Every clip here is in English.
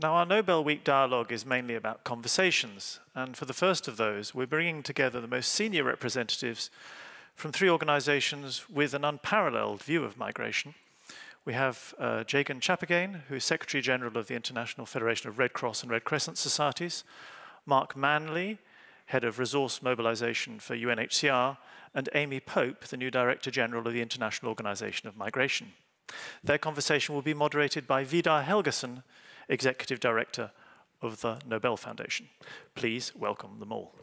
Now, our Nobel Week dialogue is mainly about conversations, and for the first of those, we're bringing together the most senior representatives from three organizations with an unparalleled view of migration. We have uh, Jagan Chapagain, who is Secretary General of the International Federation of Red Cross and Red Crescent Societies, Mark Manly, Head of Resource Mobilization for UNHCR, and Amy Pope, the new Director General of the International Organization of Migration. Their conversation will be moderated by Vidar Helgesen, Executive Director of the Nobel Foundation. Please welcome them all.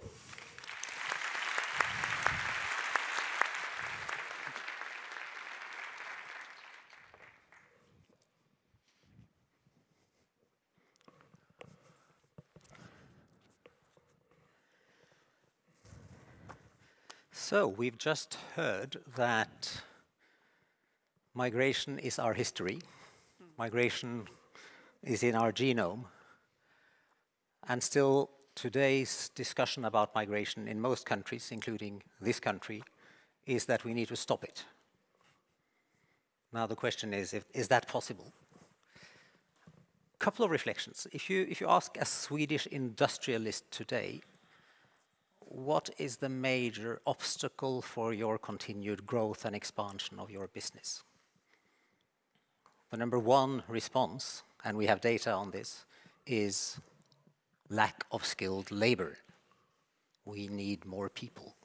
So, we've just heard that migration is our history. Migration is in our genome. And still, today's discussion about migration in most countries, including this country, is that we need to stop it. Now the question is, if, is that possible? A couple of reflections. If you, if you ask a Swedish industrialist today, what is the major obstacle for your continued growth and expansion of your business? The number one response and we have data on this, is lack of skilled labor. We need more people.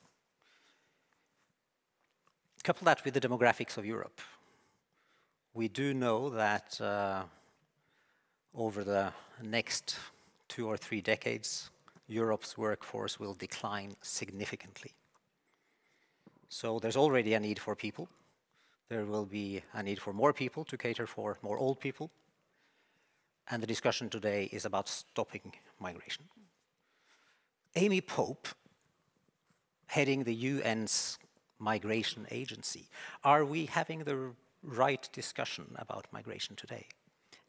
Couple that with the demographics of Europe. We do know that uh, over the next two or three decades, Europe's workforce will decline significantly. So there's already a need for people. There will be a need for more people to cater for more old people and the discussion today is about stopping migration. Amy Pope, heading the UN's migration agency, are we having the right discussion about migration today?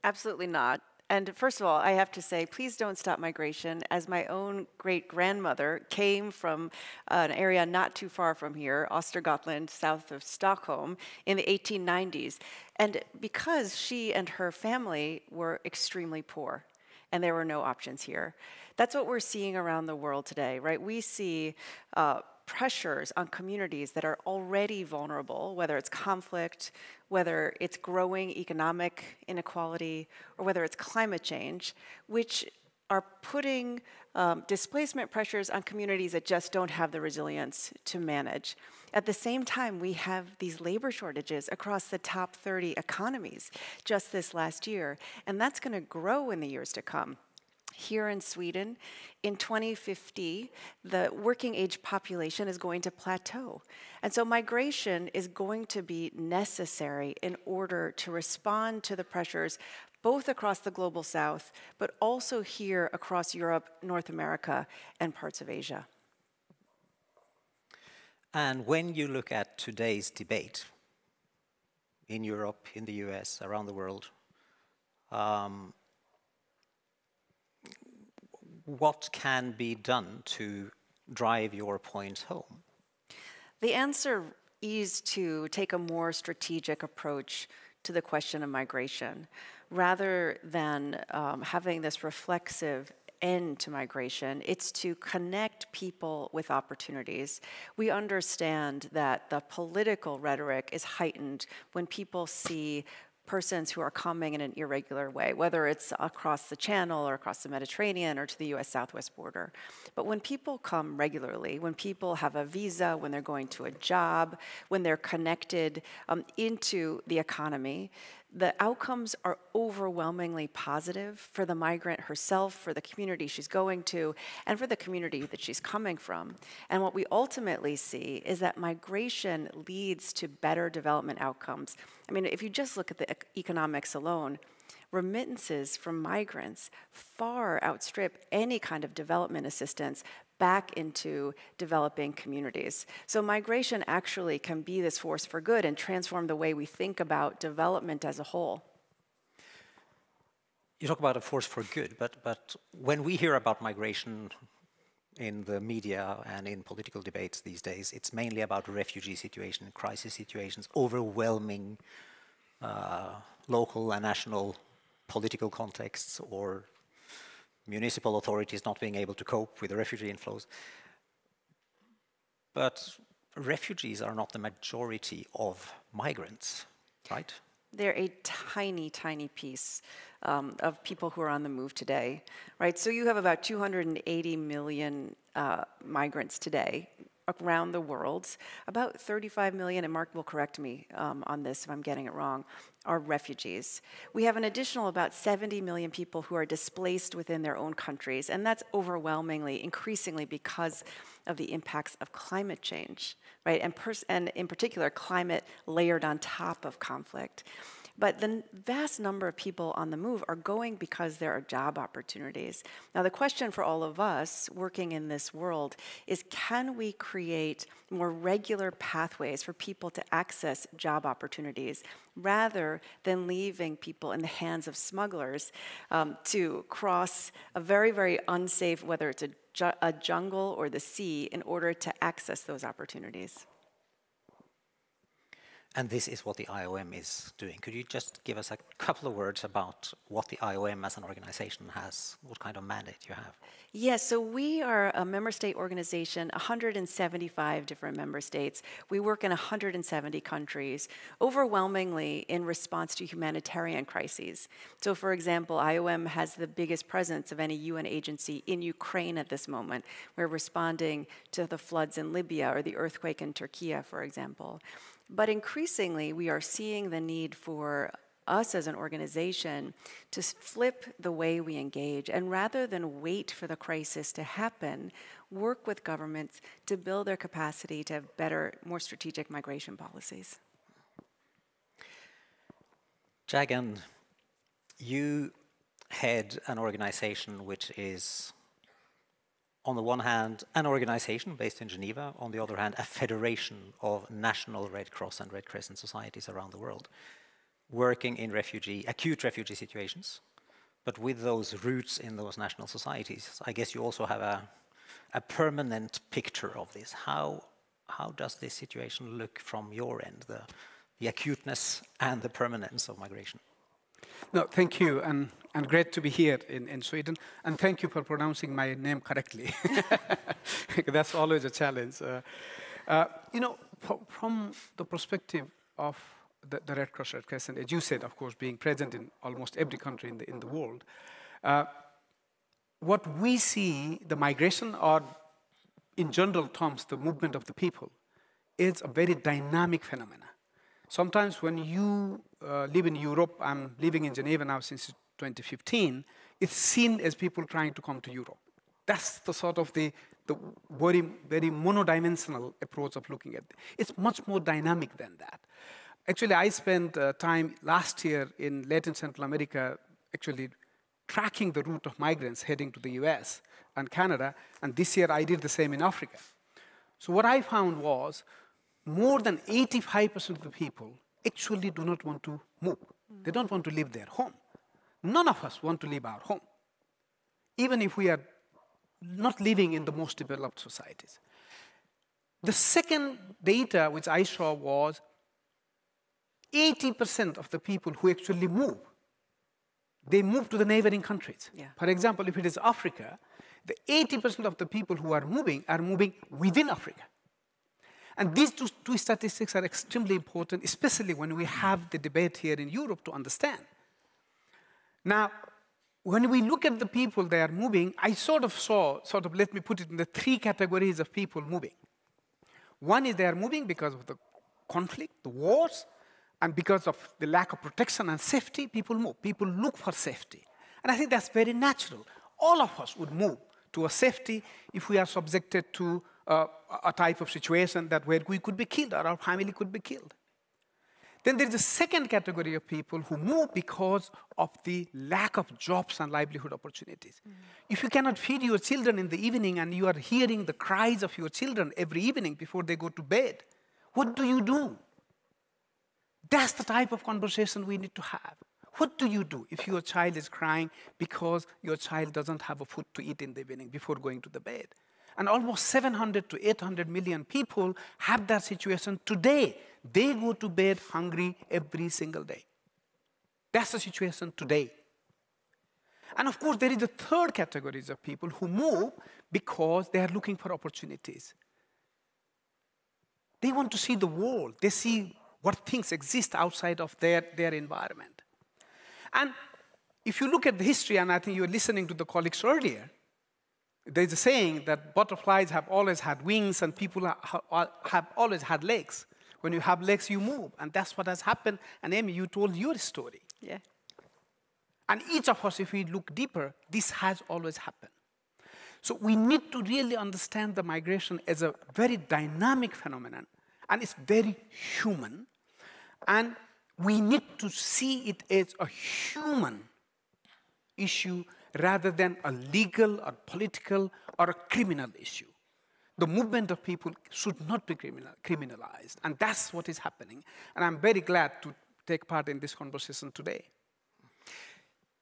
Absolutely not. And first of all, I have to say, please don't stop migration. As my own great grandmother came from an area not too far from here, Östergötland, south of Stockholm, in the 1890s. And because she and her family were extremely poor, and there were no options here. That's what we're seeing around the world today, right? We see uh, pressures on communities that are already vulnerable, whether it's conflict, whether it's growing economic inequality, or whether it's climate change, which are putting um, displacement pressures on communities that just don't have the resilience to manage. At the same time, we have these labor shortages across the top 30 economies just this last year, and that's going to grow in the years to come here in Sweden, in 2050, the working age population is going to plateau. And so migration is going to be necessary in order to respond to the pressures both across the global south, but also here across Europe, North America, and parts of Asia. And when you look at today's debate in Europe, in the US, around the world, um, what can be done to drive your point home? The answer is to take a more strategic approach to the question of migration rather than um, having this reflexive end to migration. It's to connect people with opportunities. We understand that the political rhetoric is heightened when people see persons who are coming in an irregular way, whether it's across the channel or across the Mediterranean or to the US southwest border. But when people come regularly, when people have a visa, when they're going to a job, when they're connected um, into the economy, the outcomes are overwhelmingly positive for the migrant herself, for the community she's going to, and for the community that she's coming from. And what we ultimately see is that migration leads to better development outcomes. I mean, if you just look at the economics alone, remittances from migrants far outstrip any kind of development assistance back into developing communities. So migration actually can be this force for good and transform the way we think about development as a whole. You talk about a force for good, but, but when we hear about migration in the media and in political debates these days, it's mainly about refugee situations, crisis situations, overwhelming uh, local and national political contexts or municipal authorities not being able to cope with the refugee inflows. But refugees are not the majority of migrants, right? They're a tiny, tiny piece um, of people who are on the move today, right? So you have about 280 million uh, migrants today around the world. About 35 million, and Mark will correct me um, on this if I'm getting it wrong, are refugees. We have an additional about 70 million people who are displaced within their own countries, and that's overwhelmingly, increasingly because of the impacts of climate change, right? And, and in particular, climate layered on top of conflict. But the vast number of people on the move are going because there are job opportunities. Now, the question for all of us working in this world is can we create more regular pathways for people to access job opportunities rather than leaving people in the hands of smugglers um, to cross a very, very unsafe, whether it's a, ju a jungle or the sea, in order to access those opportunities? And this is what the IOM is doing. Could you just give us a couple of words about what the IOM as an organization has, what kind of mandate you have? Yes, so we are a member state organization, 175 different member states. We work in 170 countries, overwhelmingly in response to humanitarian crises. So, for example, IOM has the biggest presence of any UN agency in Ukraine at this moment. We're responding to the floods in Libya or the earthquake in Turkey, for example. But increasingly, we are seeing the need for us as an organization to flip the way we engage and rather than wait for the crisis to happen, work with governments to build their capacity to have better, more strategic migration policies. Jagan, you head an organization which is on the one hand, an organization based in Geneva, on the other hand, a federation of national Red Cross and Red Crescent societies around the world, working in refugee, acute refugee situations, but with those roots in those national societies. I guess you also have a, a permanent picture of this. How, how does this situation look from your end, the, the acuteness and the permanence of migration? No, thank you, and, and great to be here in, in Sweden. And thank you for pronouncing my name correctly. That's always a challenge. Uh, uh, you know, from the perspective of the, the, Red Cross, Red Crescent, as you said, of course, being present in almost every country in the, in the world, uh, what we see, the migration, or in general terms, the movement of the people, is a very dynamic phenomenon. Sometimes when you uh, live in Europe, I'm living in Geneva now since 2015, it's seen as people trying to come to Europe. That's the sort of the, the very, very monodimensional approach of looking at it. It's much more dynamic than that. Actually, I spent uh, time last year in Latin Central America actually tracking the route of migrants heading to the US and Canada, and this year I did the same in Africa. So what I found was more than 85% of the people actually do not want to move. Mm. They don't want to leave their home. None of us want to leave our home, even if we are not living in the most developed societies. The second data which I saw was 80% of the people who actually move, they move to the neighboring countries. Yeah. For example, if it is Africa, the 80% of the people who are moving are moving within Africa. And these two, two statistics are extremely important, especially when we have the debate here in Europe to understand. Now, when we look at the people that are moving, I sort of saw, sort of let me put it in the three categories of people moving. One is they are moving because of the conflict, the wars, and because of the lack of protection and safety, people move. People look for safety. And I think that's very natural. All of us would move to a safety if we are subjected to uh, a type of situation that where we could be killed or our family could be killed. Then there's a second category of people who move because of the lack of jobs and livelihood opportunities. Mm. If you cannot feed your children in the evening and you are hearing the cries of your children every evening before they go to bed, what do you do? That's the type of conversation we need to have. What do you do if your child is crying because your child doesn't have a food to eat in the evening before going to the bed? And almost 700 to 800 million people have that situation today. They go to bed hungry every single day. That's the situation today And of course, there is a third categories of people who move because they are looking for opportunities. They want to see the world. They see what things exist outside of their, their environment. And if you look at the history, and I think you were listening to the colleagues earlier, there's a saying that butterflies have always had wings and people have always had legs. When you have legs, you move. And that's what has happened. And Amy, you told your story. Yeah. And each of us, if we look deeper, this has always happened. So we need to really understand the migration as a very dynamic phenomenon, and it's very human. And we need to see it as a human issue rather than a legal or political or a criminal issue. The movement of people should not be criminal, criminalized, and that's what is happening. And I'm very glad to take part in this conversation today.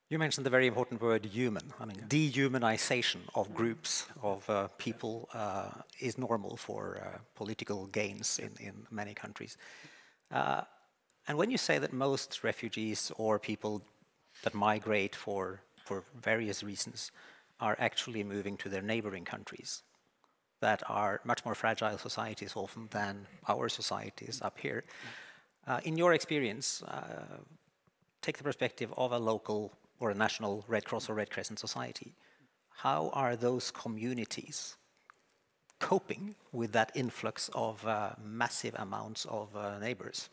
You mentioned the very important word human. I mean, dehumanization of groups, of uh, people, uh, is normal for uh, political gains in, in many countries. Uh, and when you say that most refugees or people that migrate for, for various reasons are actually moving to their neighboring countries that are much more fragile societies often than our societies up here, uh, in your experience, uh, take the perspective of a local or a national Red Cross or Red Crescent society. How are those communities coping with that influx of uh, massive amounts of uh, neighbors?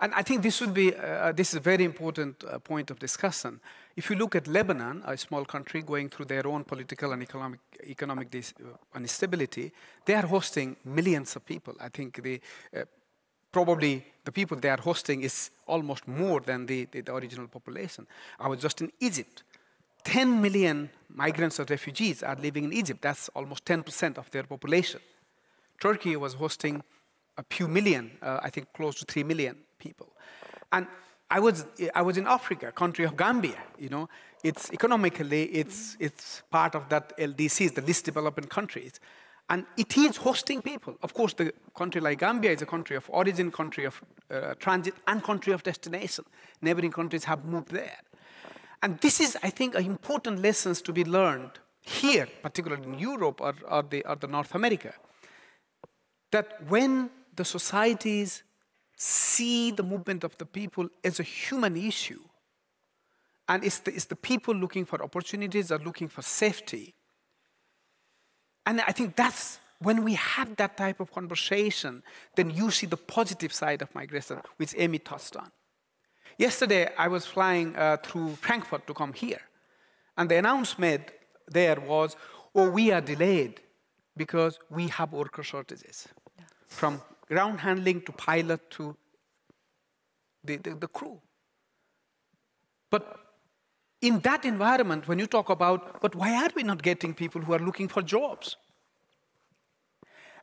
And I think this would be uh, this is a very important uh, point of discussion. If you look at Lebanon, a small country going through their own political and economic economic uh, instability, they are hosting millions of people. I think the uh, probably the people they are hosting is almost more than the, the, the, original population. I was just in Egypt. 10 million migrants or refugees are living in Egypt. That's almost 10% of their population. Turkey was hosting a few million, uh, I think close to 3 million people. And I was, I was in Africa, country of Gambia, you know. It's economically, it's, it's part of that LDCs, the least developing countries. And it is hosting people. Of course, the country like Gambia is a country of origin, country of uh, transit, and country of destination. Neighboring countries have moved there. And this is, I think, important lessons to be learned here, particularly in Europe or, or, the, or the North America, that when the societies see the movement of the people as a human issue, and it's the, it's the people looking for opportunities or looking for safety, and I think that's when we have that type of conversation, then you see the positive side of migration, which Amy touched on. Yesterday, I was flying uh, through Frankfurt to come here, and the announcement there was, oh, we are delayed because we have worker shortages. Yeah. From ground handling to pilot to the, the, the crew. But in that environment, when you talk about, but why are we not getting people who are looking for jobs?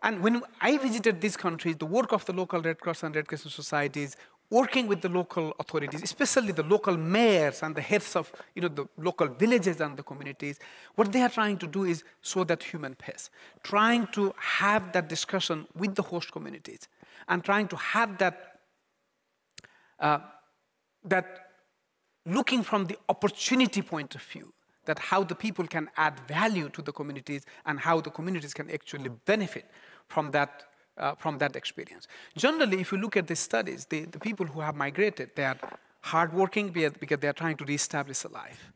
And when I visited these countries, the work of the local Red Cross and Red Crescent societies, working with the local authorities, especially the local mayors and the heads of you know, the local villages and the communities, what they are trying to do is show that human pace, trying to have that discussion with the host communities, and trying to have that, uh, that looking from the opportunity point of view, that how the people can add value to the communities and how the communities can actually benefit from that, uh, from that experience. Generally, if you look at the studies, the, the people who have migrated, they are hardworking because they are trying to reestablish a life.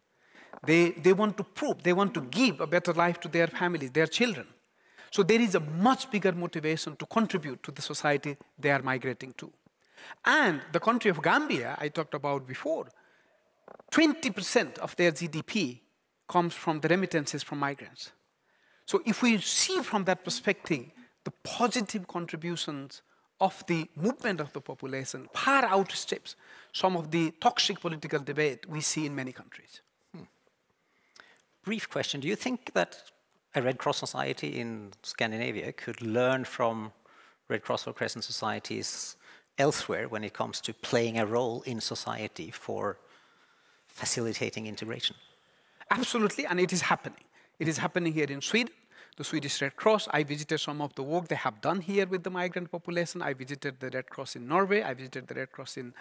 They, they want to prove, they want to give a better life to their families, their children. So there is a much bigger motivation to contribute to the society they are migrating to. And the country of Gambia, I talked about before, 20% of their GDP comes from the remittances from migrants. So if we see from that perspective the positive contributions of the movement of the population far outstrips some of the toxic political debate we see in many countries. Hmm. Brief question. Do you think that a Red Cross society in Scandinavia could learn from Red Cross or Crescent societies elsewhere when it comes to playing a role in society for facilitating integration? Absolutely, and it is happening. It is happening here in Sweden. The Swedish Red Cross, I visited some of the work they have done here with the migrant population. I visited the Red Cross in Norway. I visited the Red Cross in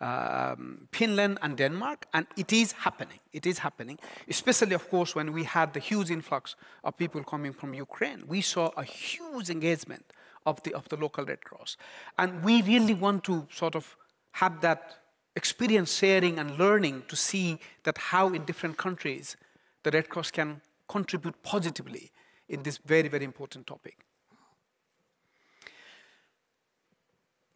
um, Finland and Denmark, and it is happening. It is happening, especially, of course, when we had the huge influx of people coming from Ukraine. We saw a huge engagement of the, of the local Red Cross. And we really want to sort of have that experience sharing and learning to see that how in different countries the Red Cross can contribute positively in this very, very important topic.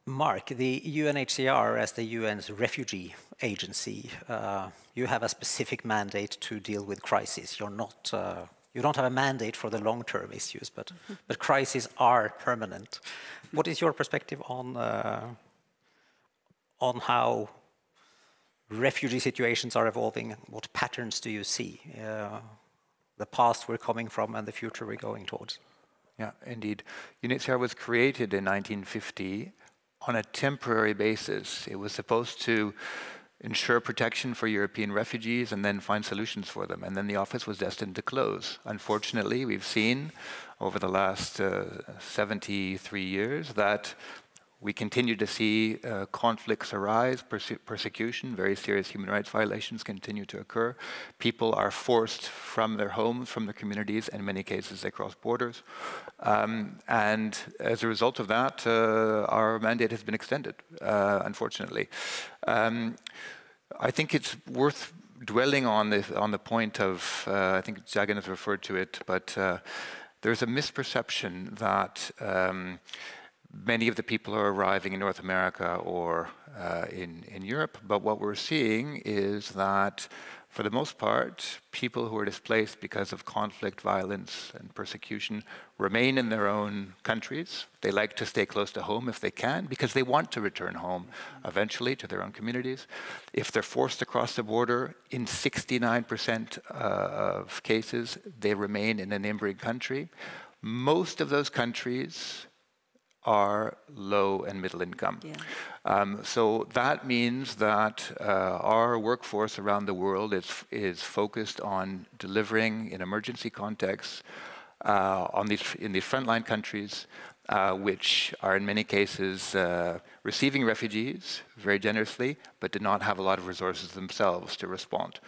Mark, the UNHCR, as the UN's refugee agency, uh, you have a specific mandate to deal with crises. You're not, uh, you don't have a mandate for the long-term issues, but, mm-hmm. but crises are permanent. What is your perspective on, uh, on how refugee situations are evolving? What patterns do you see? The past we're coming from and the future we're going towards. Yeah, indeed. UNHCR was created in 1950 on a temporary basis. It was supposed to ensure protection for European refugees and then find solutions for them. And then the office was destined to close. Unfortunately, we've seen over the last uh, 73 years that we continue to see uh, conflicts arise, perse persecution, very serious human rights violations continue to occur. People are forced from their homes, from their communities, and in many cases they cross borders. Um, and as a result of that, uh, our mandate has been extended, uh, unfortunately. Um, I think it's worth dwelling on the, on the point of, uh, I think Jagan has referred to it, but uh, there's a misperception that um, many of the people are arriving in North America or uh, in, in Europe, but what we're seeing is that for the most part, people who are displaced because of conflict, violence, and persecution remain in their own countries. They like to stay close to home if they can because they want to return home eventually to their own communities. If they're forced to cross the border, in 69% uh, of cases, they remain in a neighboring country. Most of those countries are low and middle income. Yeah. Um, so that means that uh, our workforce around the world is, is focused on delivering in emergency contexts uh, on these, in these frontline countries, uh, which are in many cases uh, receiving refugees very generously, but did not have a lot of resources themselves to respond.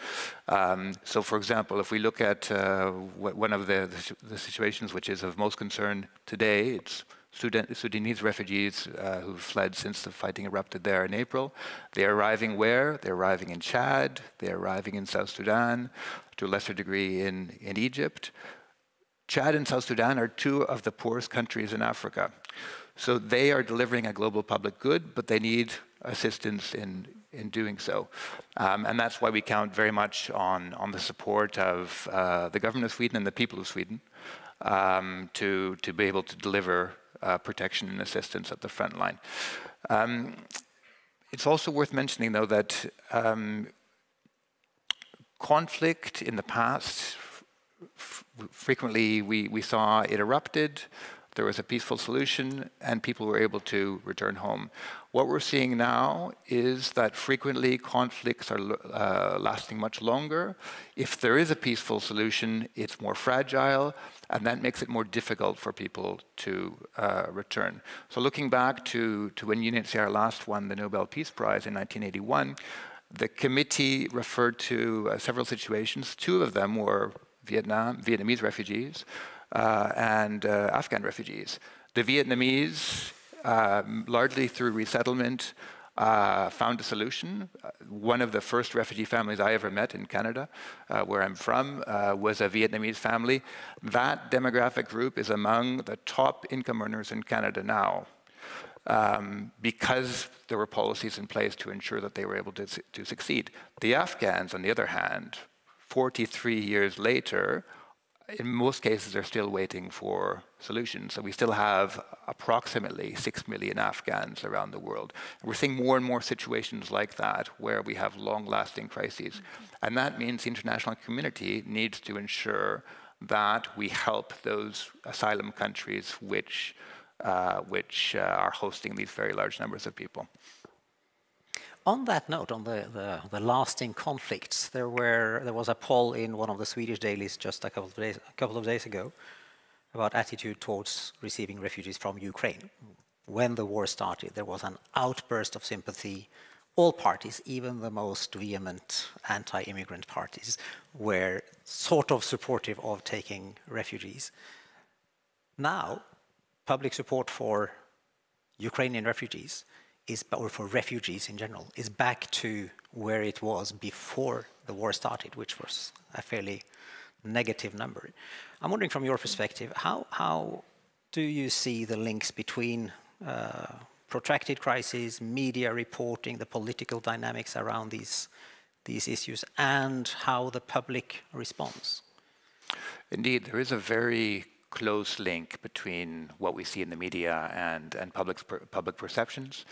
Um, so, for example, if we look at uh, one of the, the, situations which is of most concern today, it's Sudan, Sudanese refugees uh, who fled since the fighting erupted there in April. They're arriving where? They're arriving in Chad, they're arriving in South Sudan, to a lesser degree in, in Egypt. Chad and South Sudan are two of the poorest countries in Africa. So they are delivering a global public good, but they need assistance in, in doing so. Um, and that's why we count very much on, on the support of uh, the government of Sweden and the people of Sweden um, to, to be able to deliver uh, protection and assistance at the front line. Um, it's also worth mentioning, though, that um, conflict in the past, frequently we, we saw it erupted, there was a peaceful solution, and people were able to return home. What we're seeing now is that frequently conflicts are uh, lasting much longer. If there is a peaceful solution, it's more fragile, and that makes it more difficult for people to uh, return. So looking back to, to when UNHCR last won the Nobel Peace Prize in 1981, the committee referred to uh, several situations. Two of them were Vietnam, Vietnamese refugees, and uh, Afghan refugees. The Vietnamese, uh, largely through resettlement, uh, found a solution. Uh, one of the first refugee families I ever met in Canada, uh, where I'm from, was a Vietnamese family. That demographic group is among the top income earners in Canada now. Um, because there were policies in place to ensure that they were able to, to succeed. The Afghans, on the other hand, 43 years later, in most cases, they're still waiting for solutions. So we still have approximately 6 million Afghans around the world. We're seeing more and more situations like that where we have long-lasting crises. Mm-hmm. And that means the international community needs to ensure that we help those asylum countries which, uh, which uh, are hosting these very large numbers of people. On that note, on the, the, the, lasting conflicts, there were there was a poll in one of the Swedish dailies just a couple of days a couple of days ago about attitude towards receiving refugees from Ukraine. When the war started, there was an outburst of sympathy all parties, even the most vehement anti-immigrant parties, were sort of supportive of taking refugees. Now, public support for Ukrainian refugees is, or for refugees in general, is back to where it was before the war started, which was a fairly negative number. I'm wondering from your perspective, how, how do you see the links between uh, protracted crises, media reporting, the political dynamics around these, these issues, and how the public responds? Indeed, there is a very close link between what we see in the media and, and public, public perceptions.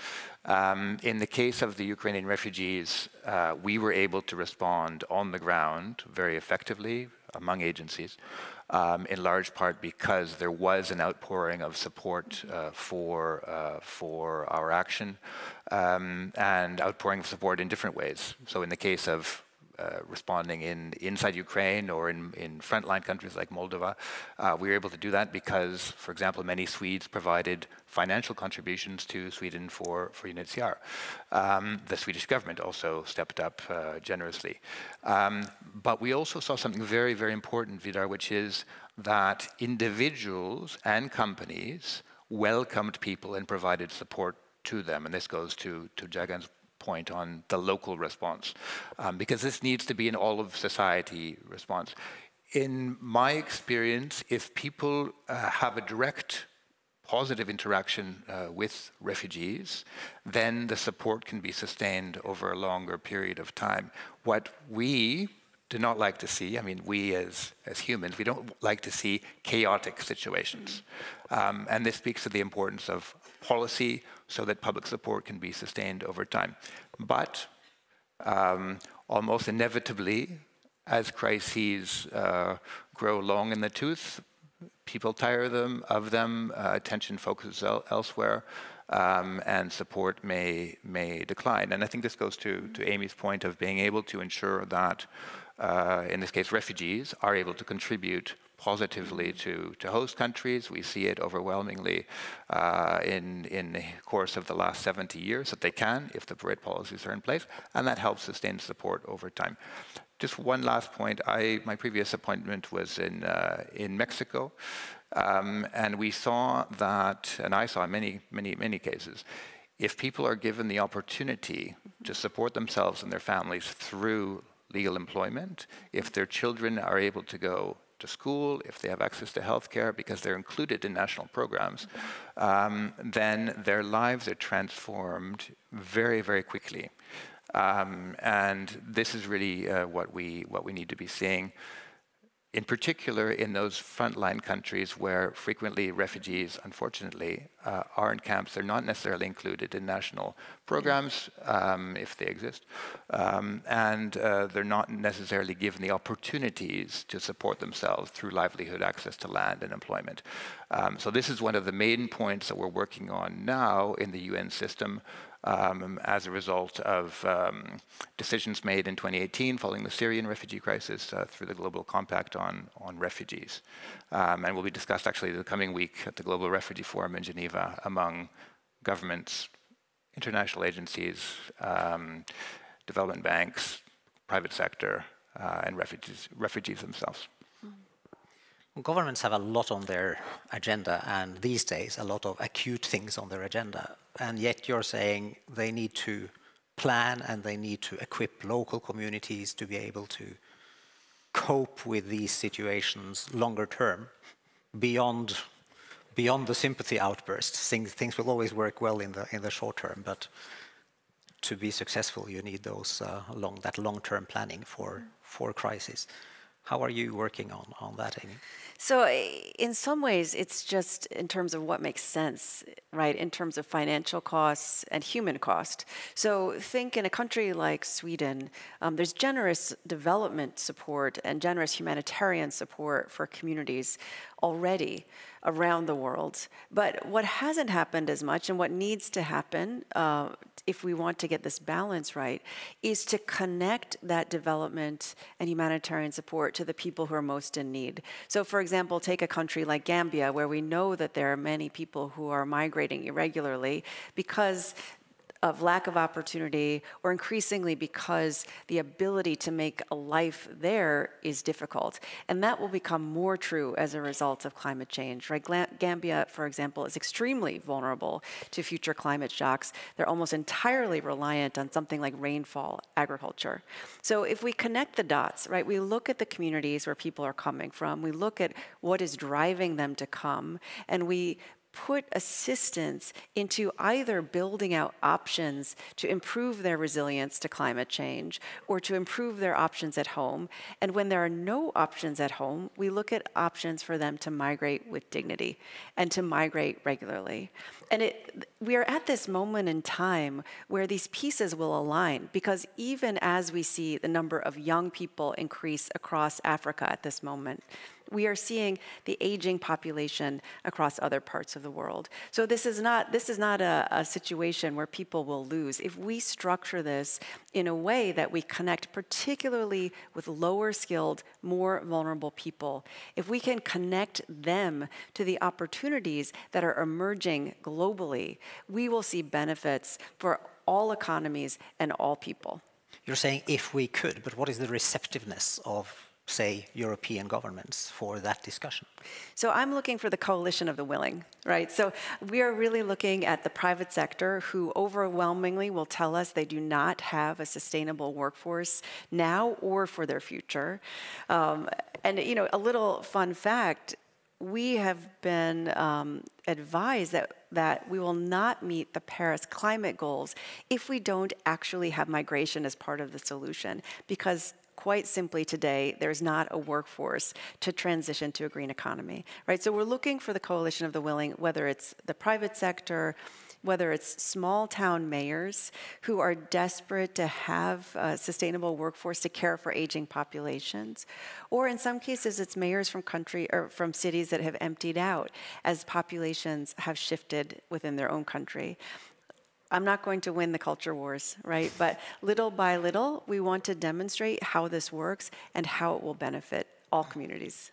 Um, in the case of the Ukrainian refugees, uh, we were able to respond on the ground very effectively among agencies, um, in large part because there was an outpouring of support uh, for, uh, for our action um, and outpouring of support in different ways. So in the case of responding in inside Ukraine or in, in frontline countries like Moldova. Uh, we were able to do that because, for example, many Swedes provided financial contributions to Sweden for, for UNHCR. Um, the Swedish government also stepped up uh, generously. Um, but we also saw something very, very important, Vidar, which is that individuals and companies welcomed people and provided support to them. And this goes to, to Jagan's point on the local response, um, because this needs to be an all of society response. In my experience, if people uh, have a direct positive interaction uh, with refugees, then the support can be sustained over a longer period of time. What we do not like to see, I mean, we as, as humans, we don't like to see chaotic situations. Um, and this speaks to the importance of policy so that public support can be sustained over time. But um, almost inevitably, as crises uh, grow long in the tooth, people tire them of them, uh, attention focuses el elsewhere, um, and support may may decline. And I think this goes to to Amy's point of being able to ensure that, uh, in this case, refugees are able to contribute positively to, to host countries. We see it overwhelmingly uh, in, in the course of the last 70 years that they can if the right policies are in place, and that helps sustain support over time. Just one last point. I, my previous appointment was in, uh, in Mexico, um, and we saw that, and I saw many, many, many cases, if people are given the opportunity to support themselves and their families through legal employment, if their children are able to go to school, if they have access to healthcare because they're included in national programs, um, then their lives are transformed very, very quickly. Um, and this is really uh, what we what we need to be seeing in particular in those frontline countries where frequently refugees, unfortunately, uh, are in camps. They're not necessarily included in national programs, um, if they exist, um, and uh, they're not necessarily given the opportunities to support themselves through livelihood, access to land, and employment. Um, so this is one of the main points that we're working on now in the UN system um, as a result of um, decisions made in 2018 following the Syrian refugee crisis uh, through the Global Compact on, on Refugees. Um, and will be discussed actually the coming week at the Global Refugee Forum in Geneva among governments, international agencies, um, development banks, private sector, uh, and refugees, refugees themselves. Governments have a lot on their agenda, and these days, a lot of acute things on their agenda. And yet, you're saying they need to plan and they need to equip local communities to be able to cope with these situations longer term beyond beyond the sympathy outbursts things things will always work well in the in the short term but to be successful you need those uh, long that long term planning for for crisis how are you working on on that Amy? So, in some ways, it's just in terms of what makes sense, right? In terms of financial costs and human cost. So, think in a country like Sweden, um, there's generous development support and generous humanitarian support for communities already around the world. But what hasn't happened as much, and what needs to happen uh, if we want to get this balance right, is to connect that development and humanitarian support to the people who are most in need. So, for example, take a country like Gambia, where we know that there are many people who are migrating irregularly because of lack of opportunity or increasingly because the ability to make a life there is difficult. And that will become more true as a result of climate change, right? Gambia, for example, is extremely vulnerable to future climate shocks. They're almost entirely reliant on something like rainfall agriculture. So if we connect the dots, right, we look at the communities where people are coming from, we look at what is driving them to come, and we put assistance into either building out options to improve their resilience to climate change or to improve their options at home. And when there are no options at home, we look at options for them to migrate with dignity and to migrate regularly. And it, we are at this moment in time where these pieces will align because even as we see the number of young people increase across Africa at this moment, we are seeing the aging population across other parts of the world. So this is not this is not a, a, situation where people will lose. If we structure this in a way that we connect particularly with lower skilled, more vulnerable people, if we can connect them to the opportunities that are emerging globally, we will see benefits for all economies and all people. You're saying if we could, but what is the receptiveness of say, European governments for that discussion? So I'm looking for the coalition of the willing, right? So we are really looking at the private sector who overwhelmingly will tell us they do not have a sustainable workforce now or for their future. Um, and, you know, a little fun fact we have been um, advised that, that we will not meet the Paris climate goals if we don't actually have migration as part of the solution, because quite simply today, there's not a workforce to transition to a green economy, right? So we're looking for the coalition of the willing, whether it's the private sector, whether it's small town mayors who are desperate to have a sustainable workforce to care for aging populations, or in some cases it's mayors from country or from cities that have emptied out as populations have shifted within their own country. I'm not going to win the culture wars, right? But little by little, we want to demonstrate how this works and how it will benefit all communities.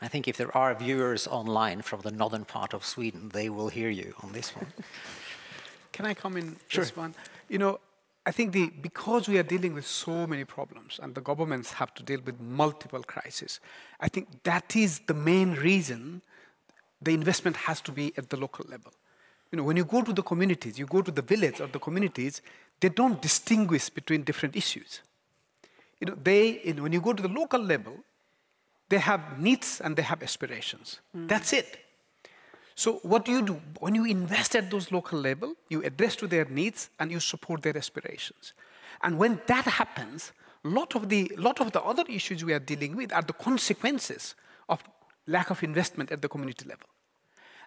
I think if there are viewers online from the northern part of Sweden, they will hear you on this one. Can I come in sure. this one? You know, I think the, because we are dealing with so many problems and the governments have to deal with multiple crises, I think that is the main reason the investment has to be at the local level you know, when you go to the communities, you go to the village or the communities, they don't distinguish between different issues. You know, they, you know, when you go to the local level, they have needs and they have aspirations. Mm. That's it. So what do you do? When you invest at those local level, you address to their needs and you support their aspirations. And when that happens, a lot of the lot of the other issues we are dealing with are the consequences of lack of investment at the community level.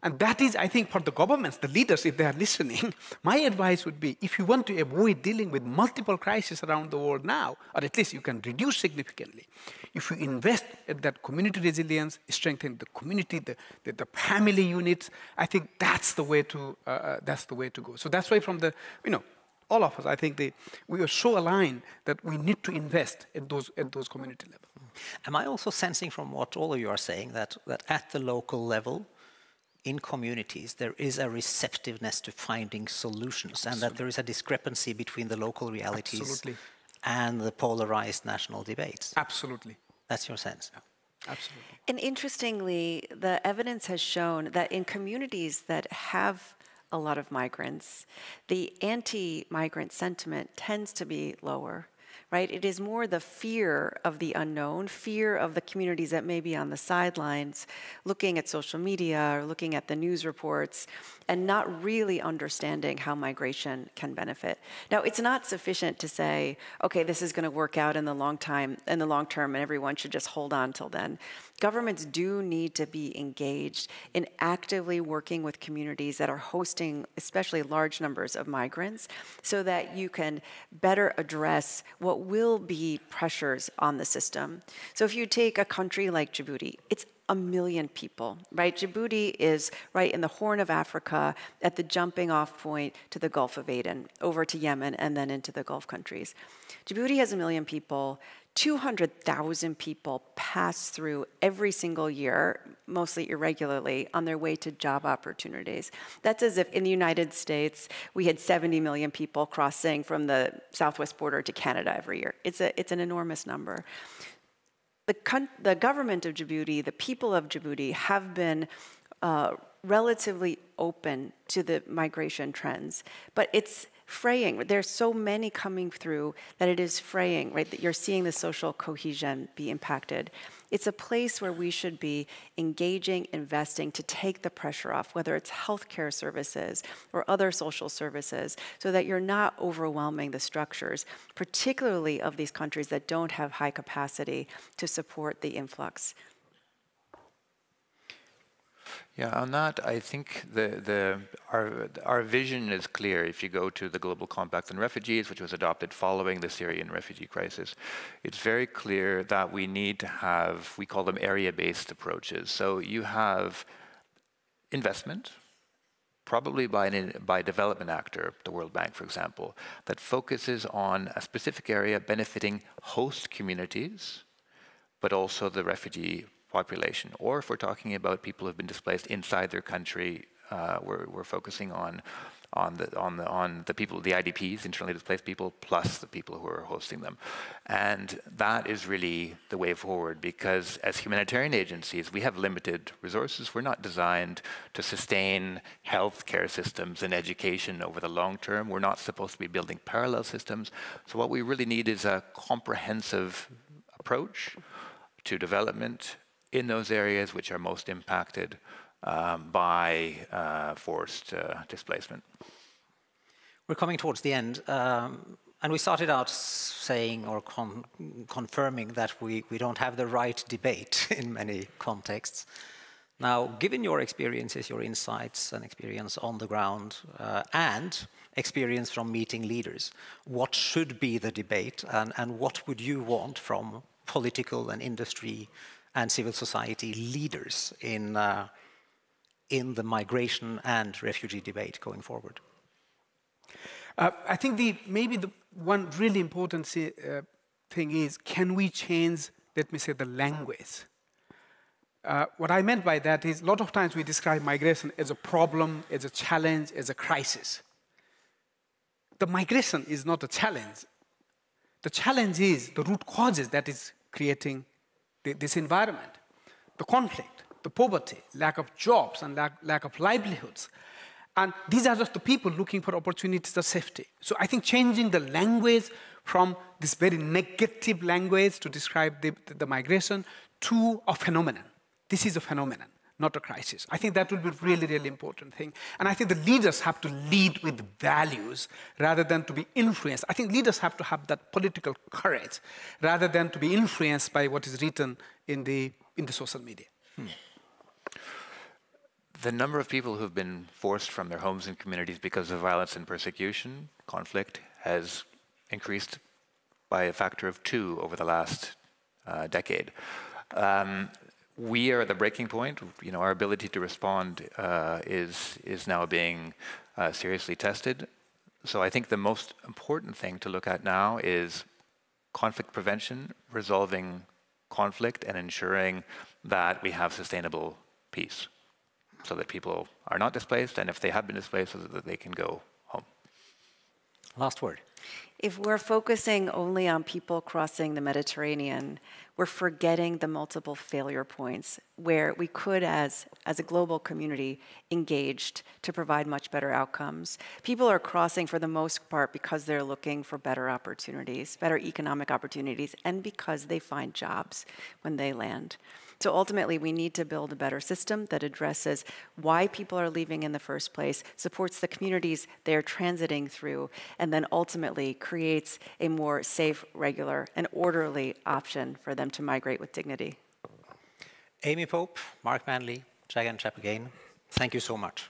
And that is, I think, for the governments, the leaders, if they are listening, my advice would be if you want to avoid dealing with multiple crises around the world now, or at least you can reduce significantly, if you invest in that community resilience, strengthen the community, the, the, the family units, I think that's the way to uh, uh, that's the way to go. So that's why from the you know all of us, I think we are so aligned that we need to invest at those at those community levels. Am I also sensing from what all of you are saying that that at the local level in communities, there is a receptiveness to finding solutions Absolutely. and that there is a discrepancy between the local realities Absolutely. and the polarized national debates. Absolutely. That's your sense. Yeah. Absolutely. And interestingly, the evidence has shown that in communities that have a lot of migrants, the anti migrant sentiment tends to be lower right? It is more the fear of the unknown, fear of the communities that may be on the sidelines, looking at social media or looking at the news reports, and not really understanding how migration can benefit. Now, it's not sufficient to say, okay, this is going to work out in the long time, in the long term, and everyone should just hold on till then. Governments do need to be engaged in actively working with communities that are hosting, especially large numbers of migrants, so that you can better address what will be pressures on the system. So, if you take a country like Djibouti, it's a million people, right? Djibouti is right in the Horn of Africa at the jumping off point to the Gulf of Aden, over to Yemen, and then into the Gulf countries. Djibouti has a million people. 200,000 people pass through every single year, mostly irregularly, on their way to job opportunities. That's as if in the United States we had 70 million people crossing from the southwest border to Canada every year. It's, a, it's an enormous number. The, the government of Djibouti, the people of Djibouti, have been uh, relatively open to the migration trends, but it's fraying. There's so many coming through that it is fraying, right? That you're seeing the social cohesion be impacted. It's a place where we should be engaging, investing to take the pressure off, whether it's healthcare services or other social services, so that you're not overwhelming the structures, particularly of these countries that don't have high capacity to support the influx. Yeah, on that, I think the, the, our, our vision is clear. If you go to the Global Compact on Refugees, which was adopted following the Syrian refugee crisis, it's very clear that we need to have, we call them area-based approaches. So you have investment, probably by, an, by a development actor, the World Bank, for example, that focuses on a specific area benefiting host communities, but also the refugee population. Or if we're talking about people who have been displaced inside their country, uh, we're, we're focusing on on the on the on the people, the IDPs, internally displaced people, plus the people who are hosting them, and that is really the way forward. Because as humanitarian agencies, we have limited resources. We're not designed to sustain healthcare systems and education over the long term. We're not supposed to be building parallel systems. So what we really need is a comprehensive approach to development in those areas which are most impacted um, by uh, forced uh, displacement. We're coming towards the end. Um, and we started out saying or con confirming that we, we don't have the right debate in many contexts. Now, given your experiences, your insights and experience on the ground, uh, and experience from meeting leaders, what should be the debate and, and what would you want from political and industry and civil society leaders in, uh, in the migration and refugee debate going forward? Uh, I think the, maybe the one really important uh, thing is can we change, let me say, the language? Uh, what I meant by that is a lot of times we describe migration as a problem, as a challenge, as a crisis. The migration is not a challenge. The challenge is the root causes that is creating this environment, the conflict, the poverty, lack of jobs, and lack, lack of livelihoods. And these are just the people looking for opportunities of safety. So I think changing the language from this very negative language to describe the, the, the migration to a phenomenon. This is a phenomenon not a crisis. I think that will be a really, really important thing. And I think the leaders have to lead with values rather than to be influenced. I think leaders have to have that political courage rather than to be influenced by what is written in the, in the social media. Hmm. The number of people who've been forced from their homes and communities because of violence and persecution, conflict, has increased by a factor of two over the last uh, decade. Um, we are at the breaking point. You know, our ability to respond uh, is is now being uh, seriously tested. So I think the most important thing to look at now is conflict prevention, resolving conflict, and ensuring that we have sustainable peace, so that people are not displaced, and if they have been displaced, so that they can go. Last word. If we're focusing only on people crossing the Mediterranean, we're forgetting the multiple failure points where we could, as, as a global community, engaged to provide much better outcomes. People are crossing for the most part because they're looking for better opportunities, better economic opportunities, and because they find jobs when they land. So ultimately, we need to build a better system that addresses why people are leaving in the first place, supports the communities they're transiting through, and then ultimately creates a more safe, regular, and orderly option for them to migrate with dignity. Amy Pope, Mark Manly, Jagan Chapagain, thank you so much.